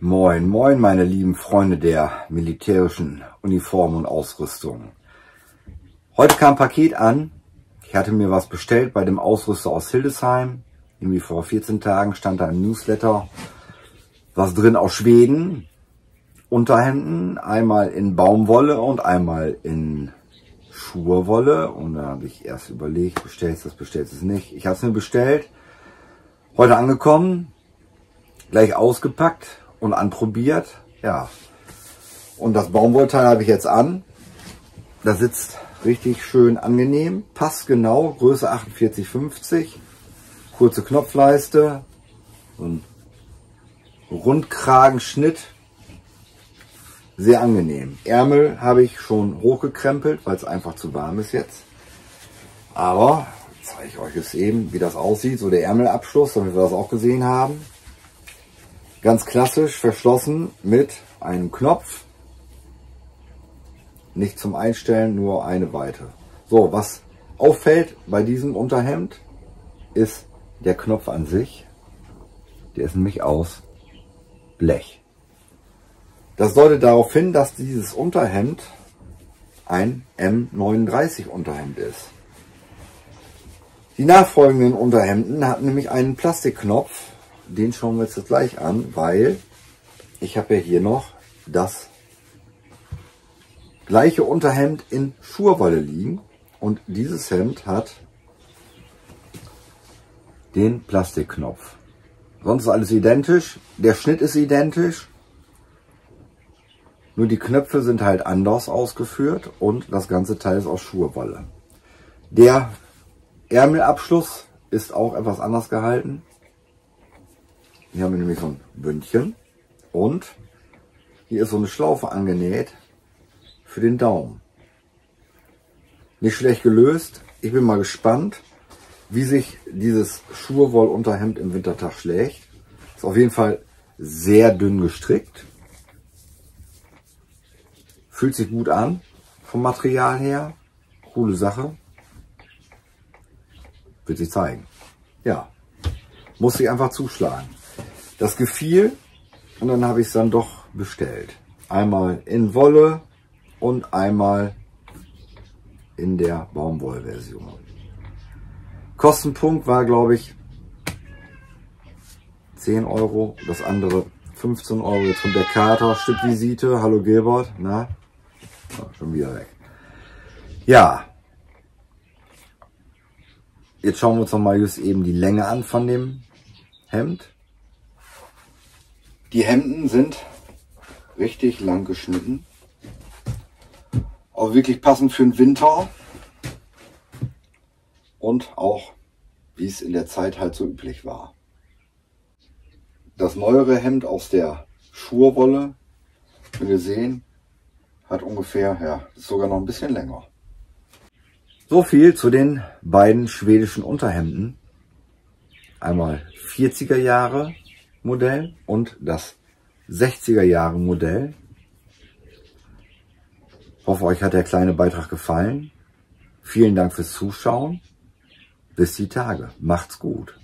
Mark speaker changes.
Speaker 1: Moin, moin, meine lieben Freunde der militärischen Uniform und Ausrüstung. Heute kam ein Paket an. Ich hatte mir was bestellt bei dem Ausrüster aus Hildesheim. Irgendwie vor 14 Tagen stand da ein Newsletter. Was drin aus Schweden. Unterhemden, einmal in Baumwolle und einmal in Schurwolle. Und da habe ich erst überlegt, bestellst du das, bestellst du es nicht. Ich habe es mir bestellt. Heute angekommen, gleich ausgepackt und anprobiert. Ja. Und das Baumwollteil habe ich jetzt an. Das sitzt richtig schön angenehm. Passt genau. Größe 4850. Kurze Knopfleiste. Ein Rundkragenschnitt. Sehr angenehm. Ärmel habe ich schon hochgekrempelt, weil es einfach zu warm ist jetzt. Aber zeige ich euch jetzt eben, wie das aussieht. So der Ärmelabschluss, damit wir das auch gesehen haben. Ganz klassisch verschlossen mit einem Knopf. Nicht zum Einstellen, nur eine Weite. So, was auffällt bei diesem Unterhemd ist der Knopf an sich. Der ist nämlich aus Blech. Das deutet darauf hin, dass dieses Unterhemd ein M39 Unterhemd ist. Die nachfolgenden Unterhemden hatten nämlich einen Plastikknopf, den schauen wir uns jetzt gleich an, weil ich habe ja hier noch das gleiche Unterhemd in Schurwolle liegen und dieses Hemd hat den Plastikknopf. Sonst ist alles identisch, der Schnitt ist identisch, nur die Knöpfe sind halt anders ausgeführt und das ganze Teil ist aus Schurwolle. Der Ärmelabschluss ist auch etwas anders gehalten. Hier haben wir nämlich so ein Bündchen und hier ist so eine Schlaufe angenäht für den Daumen. Nicht schlecht gelöst. Ich bin mal gespannt, wie sich dieses Schurwollunterhemd im Wintertag schlägt. Ist auf jeden Fall sehr dünn gestrickt. Fühlt sich gut an vom Material her. Coole Sache. Wird sich zeigen. Ja, muss ich einfach zuschlagen. Das gefiel und dann habe ich es dann doch bestellt. Einmal in Wolle und einmal in der Baumwollversion. Kostenpunkt war, glaube ich, 10 Euro. Das andere 15 Euro. Jetzt kommt der Kater, Stippvisite. Hallo Gilbert. Na? Oh, schon wieder weg. Ja. Jetzt schauen wir uns noch mal just eben die Länge an von dem Hemd. Die Hemden sind richtig lang geschnitten. Auch wirklich passend für den Winter. Und auch, wie es in der Zeit halt so üblich war. Das neuere Hemd aus der Schurwolle, wie wir sehen, hat ungefähr, ja, ist sogar noch ein bisschen länger. So viel zu den beiden schwedischen Unterhemden. Einmal 40er Jahre Modell und das 60er Jahre Modell. Ich hoffe, euch hat der kleine Beitrag gefallen. Vielen Dank fürs Zuschauen. Bis die Tage. Macht's gut.